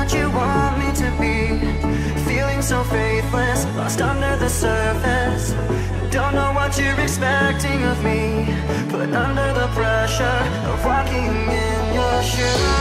what you want me to be. Feeling so faithless, lost under the surface. Don't know what you're expecting of me. Put under the pressure of walking in your shoes.